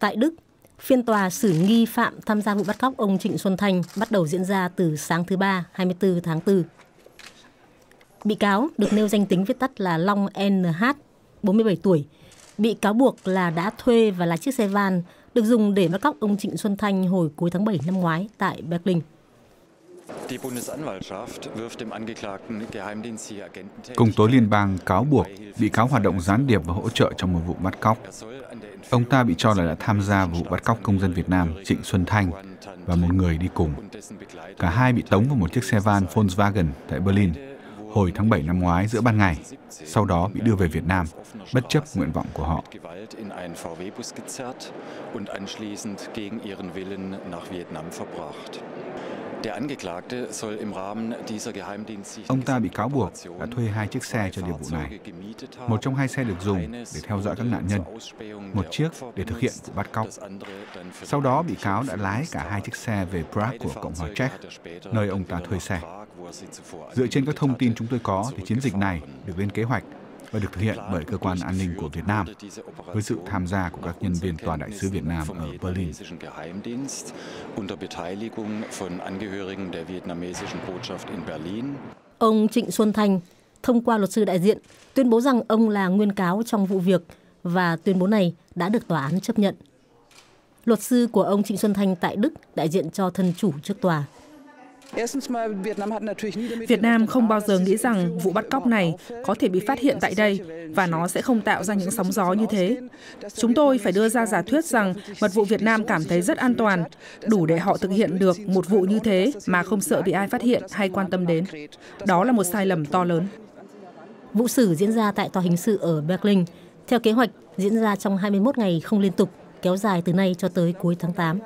Tại Đức, phiên tòa xử nghi phạm tham gia vụ bắt cóc ông Trịnh Xuân Thanh bắt đầu diễn ra từ sáng thứ Ba 24 tháng 4. Bị cáo được nêu danh tính viết tắt là Long NH, 47 tuổi. Bị cáo buộc là đã thuê và lái chiếc xe van được dùng để bắt cóc ông Trịnh Xuân Thanh hồi cuối tháng 7 năm ngoái tại Berlin. Công tố liên bang cáo buộc bị cáo hoạt động gián điệp và hỗ trợ trong một vụ bắt cóc. Ông ta bị cho là đã tham gia vụ bắt cóc công dân Việt Nam Trịnh Xuân Thanh và một người đi cùng. Cả hai bị tống vào một chiếc xe van Volkswagen tại Berlin hồi tháng 7 năm ngoái giữa ban ngày, sau đó bị đưa về Việt Nam, bất chấp nguyện vọng của họ. Ông ta bị cáo buộc đã thuê hai chiếc xe cho nhiệm vụ này. Một trong hai xe được dùng để theo dõi các nạn nhân, một chiếc để thực hiện vụ bắt cóc. Sau đó, bị cáo đã lái cả hai chiếc xe về Prague của Cộng hòa Czech, nơi ông ta thuê xe. Dựa trên các thông tin chúng tôi có, thì chiến dịch này được lên kế hoạch và được thực hiện bởi cơ quan an ninh của Việt Nam với sự tham gia của các nhân viên tòa đại sứ Việt Nam ở Berlin. Ông Trịnh Xuân Thanh thông qua luật sư đại diện tuyên bố rằng ông là nguyên cáo trong vụ việc và tuyên bố này đã được tòa án chấp nhận. Luật sư của ông Trịnh Xuân Thanh tại Đức đại diện cho thân chủ trước tòa. Việt Nam không bao giờ nghĩ rằng vụ bắt cóc này có thể bị phát hiện tại đây và nó sẽ không tạo ra những sóng gió như thế. Chúng tôi phải đưa ra giả thuyết rằng mật vụ Việt Nam cảm thấy rất an toàn, đủ để họ thực hiện được một vụ như thế mà không sợ bị ai phát hiện hay quan tâm đến. Đó là một sai lầm to lớn. Vụ xử diễn ra tại tòa hình sự ở Berlin, theo kế hoạch diễn ra trong 21 ngày không liên tục, kéo dài từ nay cho tới cuối tháng 8.